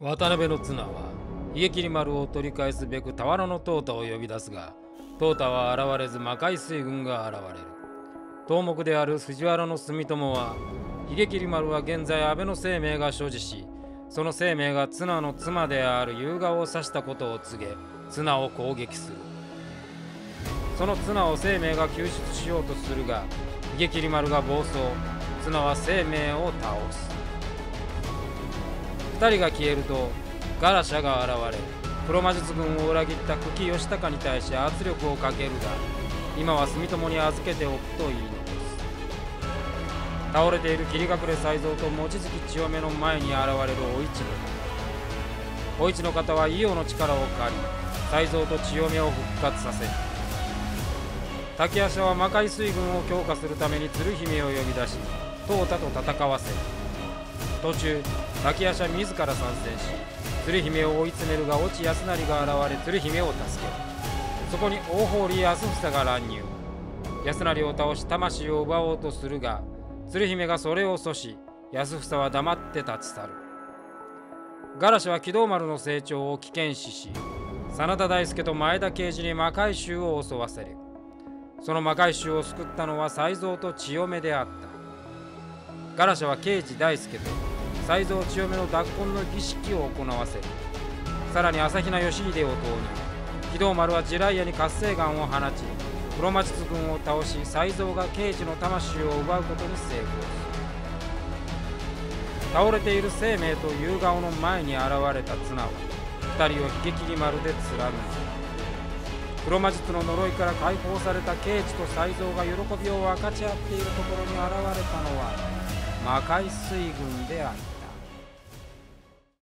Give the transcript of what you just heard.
渡辺の綱は家切丸を取り返すべく俵の淘汰を呼び出すが淘汰は現れず魔界水軍が現れる。頭目である藤原の住友は家切丸は現在安倍の生命が所持しその生命が綱の妻である夕顔を指したことを告げ綱を攻撃する。その綱を生命が救出しようとするが家切丸が暴走綱は生命を倒す。人が消えるとガラシャが現れ黒魔術軍を裏切った久喜義高に対し圧力をかけるが今は住友に預けておくといいのです。倒れている霧隠れ才蔵と望月千代目の前に現れるお市の方お市の方は伊予の力を借り才蔵と千代目を復活させる。滝足は魔界水軍を強化するために鶴姫を呼び出し淘汰と戦わせる。途中滝夜叉自ら参戦し鶴姫を追い詰めるが越智康成が現れ鶴姫を助けるそこに大堀康房が乱入。康成を倒し魂を奪おうとするが鶴姫がそれを阻止安房は黙って立ち去る。ガラシは木道丸の成長を危険視し真田大輔と前田慶次に魔界衆を襲わせる。その魔界衆を救ったのは才蔵と千代目であった。ガラシャは刑事大輔と才蔵千代目の脱婚の儀式を行わせさらに朝比奈義秀を投入木道丸は地雷屋に活性眼を放ち黒町津軍を倒し才蔵が刑事の魂を奪うことに成功する倒れている生命と夕顔の前に現れた綱は2人をひげ切り丸で貫く黒魔術の呪いから解放された刑事と才蔵が喜びを分かち合っているところに現れたのは魔界水軍である。